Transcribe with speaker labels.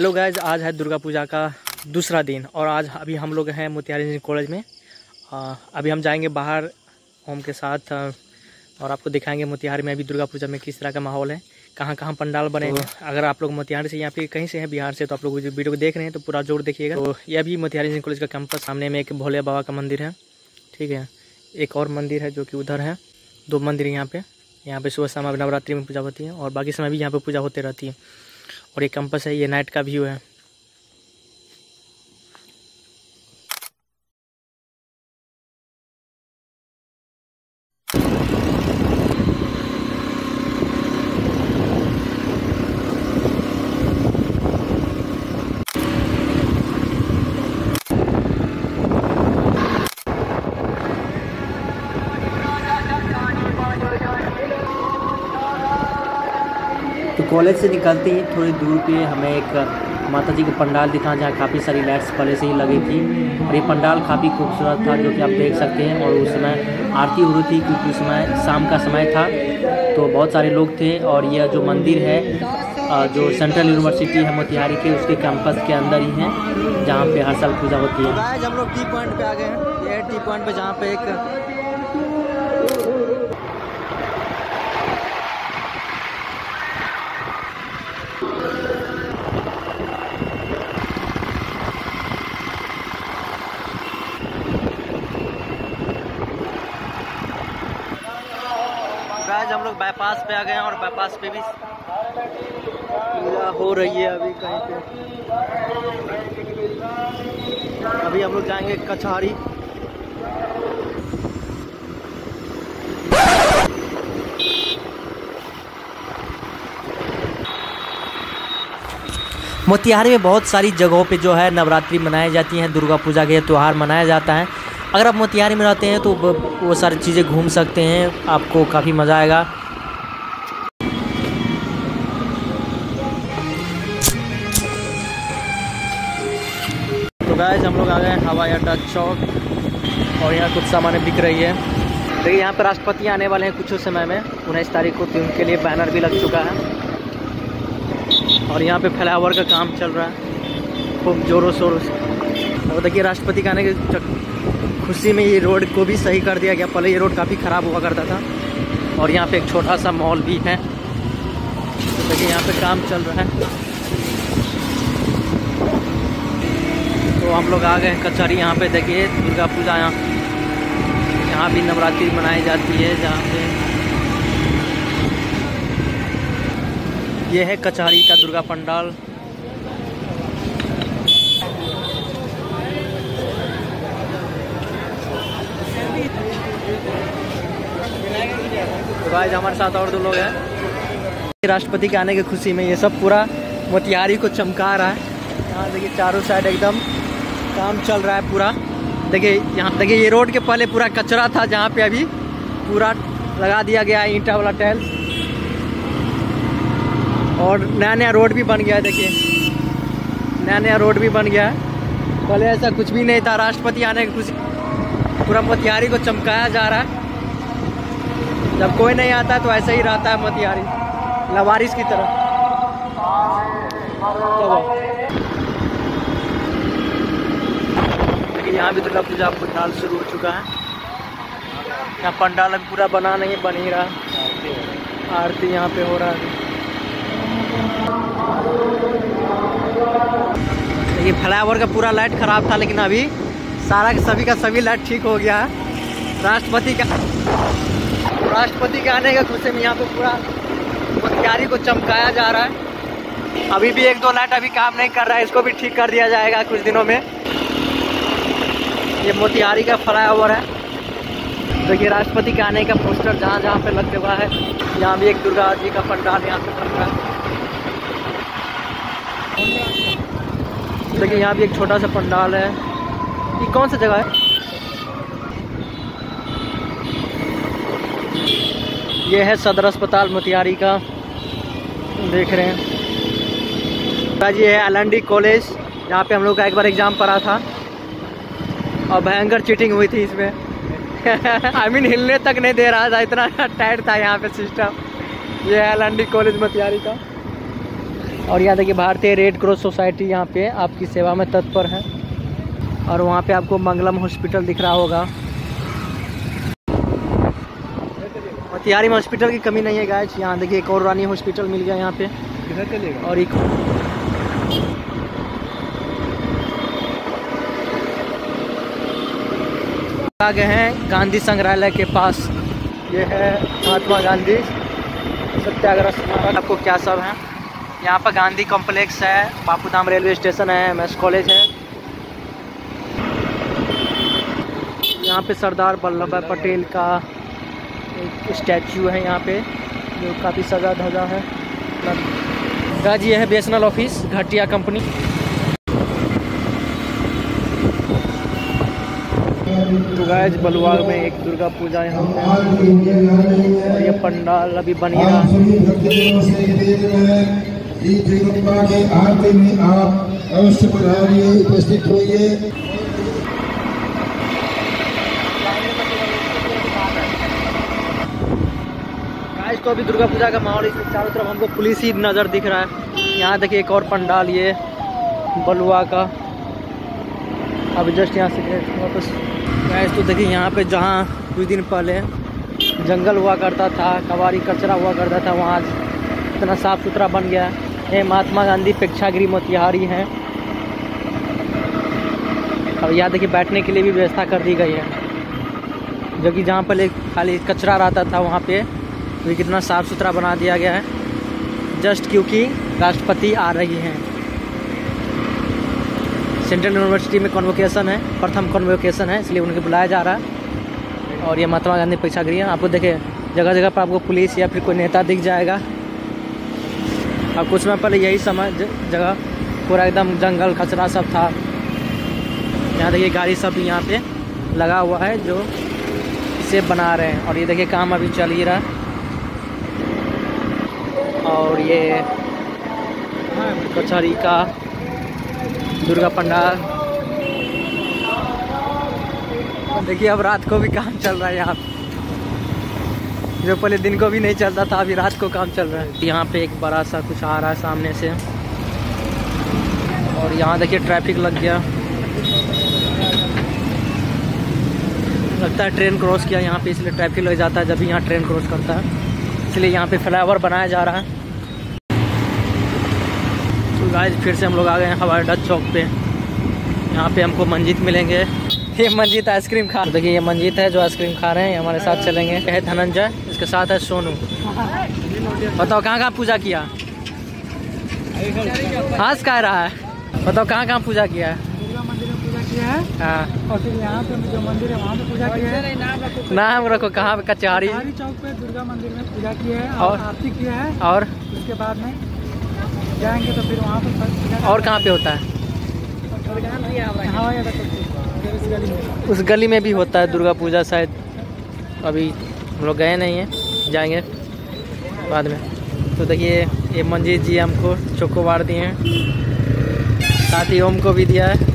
Speaker 1: Hello guys आज है दुर्गा पूजा का दूसरा दिन और आज अभी हम लोग हैं मोतिहारी इंजीनियरिंग कॉलेज में। आ, अभी हम जाएँगे बाहर होम के साथ और आपको दिखाएँगे मोतिहारी में अभी दुर्गा पूजा में किस तरह का माहौल है कहाँ कहाँ पंडाल बने हैं। अगर आप लोग मोतिहारी से या फिर कहीं से हैं बिहार से तो आप लोग जो वीडियो को देख रहे हैं तो पूरा ज़ोर देखिएगा। तो ये अभी मोतिहारी इंजीनियरिंग कॉलेज का कैंपस सामने में एक भोले बाबा का मंदिर है ठीक है। एक और मंदिर है जो कि उधर है दो मंदिर यहाँ पे। यहाँ पे सुबह शाम अभी नवरात्रि में पूजा होती है और बाकी समय भी यहाँ पे पूजा होती रहती है। और ये कैंपस है ये नाइट का व्यू है। कॉलेज से निकलते ही थोड़ी दूर पे हमें एक माता जी का पंडाल दिखा जहाँ काफ़ी सारी लाइट्स पहले से ही लगी थी। और ये पंडाल काफ़ी खूबसूरत था जो कि आप देख सकते हैं और उस समय आरती हो रही थी क्योंकि उस समय शाम का समय था। तो बहुत सारे लोग थे और यह जो मंदिर है जो सेंट्रल यूनिवर्सिटी है मोतिहारी के, उसके कैंपस के अंदर ही है, जहाँ पे हर साल पूजा होती है।
Speaker 2: गाइस, हम लोग टी पॉइंट पे आ गए हैं। टी पॉइंट पे जहाँ पे एक गाइस हम लोग बाईपास पे आ गए हैं और बाईपास पे भी पूजा हो रही है अभी कहीं पे। अभी हम लोग जाएँगे कचहरी।
Speaker 1: मोतिहारी में बहुत सारी जगहों पे जो है नवरात्रि मनाई जाती हैं, दुर्गा पूजा के त्यौहार मनाया जाता है। अगर आप मोतिहारी में रहते हैं तो वो सारी चीज़ें घूम सकते हैं, आपको काफ़ी मज़ा आएगा।
Speaker 2: तो गाइस हम लोग आ गए हवाई अड्डा चौक, और यहाँ कुछ सामान बिक रही है। देखिए, यहाँ पर राष्ट्रपति आने वाले हैं कुछ समय में, उन्नीस तारीख को तो उनके लिए बैनर भी लग चुका है। और यहाँ पे फ्लाईओवर का काम चल रहा है, खूब जोरों शोरों से। और देखिए, राष्ट्रपति के आने के खुशी में ये रोड को भी सही कर दिया गया। पहले ये रोड काफ़ी ख़राब हुआ करता था। और यहाँ पे एक छोटा सा मॉल भी है। तो देखिए, यहाँ पे काम चल रहा है। तो हम लोग आ गए हैं कचहरी यहाँ पे। देखिए, दुर्गा पूजा यहाँ। यहाँ भी नवरात्रि मनाई जाती है जहाँ पे। ये है कचहरी का दुर्गा पंडाल। तो हमारे साथ और दो लोग हैं। राष्ट्रपति के आने की खुशी में ये सब पूरा मोतिहारी को चमका रहा है। यहाँ देखिए, चारों साइड एकदम काम चल रहा है पूरा। देखिए, यहाँ देखिए, ये रोड के पहले पूरा कचरा था जहाँ पे अभी पूरा लगा दिया गया है ईंटा वाला टाइल्स और नया नया रोड भी बन गया है, देखिए। नया नया रोड भी बन गया है। पहले ऐसा कुछ भी नहीं था, राष्ट्रपति आने की खुशी पूरा मोतिहारी को चमकाया जा रहा है। जब कोई नहीं आता तो ऐसे ही रहता है मोतिहारी लवारिस की तरह। चलो देखिए यहाँ भी दुर्गा पूजा पंडाल शुरू हो चुका है। यहाँ पंडाल अभी पूरा बना नहीं, बन ही रहा। आरती यहाँ पे हो रहा है। देखिए फ्लाईओवर का पूरा लाइट खराब था, लेकिन अभी सारा का सभी का सभी लाइट ठीक हो गया है। राष्ट्रपति का राष्ट्रपति के आने का खुशी में यहाँ पे पूरा मोतिहारी को चमकाया जा रहा है। अभी भी एक दो लाइट अभी काम नहीं कर रहा है, इसको भी ठीक कर दिया जाएगा कुछ दिनों में। ये मोतिहारी का फ्लाई ओवर है। देखिए, राष्ट्रपति के आने का पोस्टर जहाँ जहाँ पे लग चुका है, यहाँ भी एक दुर्गा जी का पंडाल यहाँ पे बन रहा है। देखिए, यहाँ भी एक छोटा सा पंडाल है। ये कौन सा जगह है? ये है सदर अस्पताल मोतिहारी का। देख रहे हैं। ये है एल कॉलेज, जहाँ पे हम लोग का एक बार एग्ज़ाम पड़ा था। और भयंकर चीटिंग हुई थी इसमें। आई मीन हिलने तक नहीं दे रहा था, इतना टाइट था यहाँ पे सिस्टम ये है एल कॉलेज मोतिहारी का। और यहाँ देखिए, भारतीय रेड क्रॉस सोसाइटी यहाँ पे आपकी सेवा में तत्पर है। और वहाँ पे आपको मंगलम हॉस्पिटल दिख रहा होगा। मोतिहारी में हॉस्पिटल की कमी नहीं है गाइस यहाँ देखिए एक और रानी हॉस्पिटल मिल गया यहाँ पे।
Speaker 3: किधर चलेगा?
Speaker 2: और एक आ गए हैं गांधी संग्रहालय के पास। ये है महात्मा गांधी सत्याग्रह स्मारक। आपको क्या सब है? यहाँ पर गांधी कॉम्प्लेक्स है बापूधाम रेलवे स्टेशन है एम कॉलेज है। यहाँ पे सरदार वल्लभ भाई पटेल का एक स्टैचू है यहाँ पे, जो काफ़ी सजा धजा है। गाजी ये है बी ऑफ़िस, घटिया कंपनी। तो गायज बलुआग में एक दुर्गा पूजा यहाँ पे ये पंडाल अभी बन है
Speaker 4: आरती में आप अवश्य पधारिए उपस्थित होइए।
Speaker 2: तो अभी दुर्गा पूजा का माहौल इसमें चारों तरफ़ हमको पुलिस ही नज़र दिख रहा है। यहाँ देखिए एक और पंडाल, ये बलुआ का। अब जस्ट यहाँ से वापस। गाइस तो देखिए यहाँ पे जहाँ कुछ दिन पहले जंगल हुआ करता था, कबाड़ी कचरा हुआ करता था, वहाँ इतना साफ़ सुथरा बन गया। है ये महात्मा गांधी प्रेक्षागृह मोतिहारी है। और यहाँ देखिए बैठने के लिए भी व्यवस्था कर दी गई है। जो कि जहाँ पहले खाली कचरा रहता था, वहाँ पे भी कितना साफ़ सुथरा बना दिया गया है। जस्ट क्योंकि राष्ट्रपति आ रही हैं। सेंट्रल यूनिवर्सिटी में कॉन्वोकेशन है, प्रथम कॉन्वोकेशन है, इसलिए उनको बुलाया जा रहा है। और ये महात्मा गांधी प्रेक्षागृह है। आपको देखे जगह जगह पर आपको पुलिस या फिर कोई नेता दिख जाएगा। और कुछ समय पहले यही समय जगह, पूरा एकदम जंगल कचरा सब था। यहाँ देखिए गाड़ी सब यहाँ पे लगा हुआ है, जो इसे बना रहे हैं। और ये देखिए काम अभी चल ही रहा है। और ये कचहरी का दुर्गा पंडाल। देखिए, अब रात को भी काम चल रहा है यहाँ। जो पहले दिन को भी नहीं चलता था, अभी रात को काम चल रहा है। यहाँ पे एक बड़ा सा कुछ आ रहा है सामने से। और यहाँ देखिए ट्रैफ़िक लग गया। लगता है ट्रेन क्रॉस किया यहाँ पे, इसलिए ट्रैफ़िक लग जाता है जब भी यहाँ ट्रेन क्रॉस करता है। इसलिए यहाँ पे फ्लाईओवर बनाया जा रहा है। गाइस फिर से हम लोग आ गए हैं हवाई अड्डा चौक पे। यहाँ पे हमको मंजीत मिलेंगे। ये मंजीत आइसक्रीम खा तो देखिए ये मंजीत है जो आइसक्रीम खा रहे हैं। हमारे साथ चलेंगे। ये है धनंजय इसके साथ है सोनू। बताओ कहाँ कहाँ पूजा किया? हंस कह रहा है। बताओ कहाँ कहाँ पूजा किया है?
Speaker 5: दुर्गा मंदिर में पूजा किया है।
Speaker 2: हाँ।
Speaker 5: और फिर यहाँ पे जो मंदिर है वहाँ पे पूजा किया है।
Speaker 2: नाम रखो कहाँ पे? कचहरी
Speaker 5: चौक पे दुर्गा मंदिर में पूजा किया है
Speaker 2: और?
Speaker 5: और? आरती किया है।
Speaker 2: और?
Speaker 5: उसके बाद में जाएँगे तो फिर वहाँ पर
Speaker 2: और कहाँ पे होता है? उस गली में भी होता है दुर्गा पूजा शायद। अभी हम लोग गए नहीं हैं, जाएँगे बाद में। तो देखिए, ये मंजीत जी हमको चोकोबार दिए हैं। साथ ही ओम को भी दिया है।